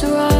was wrong.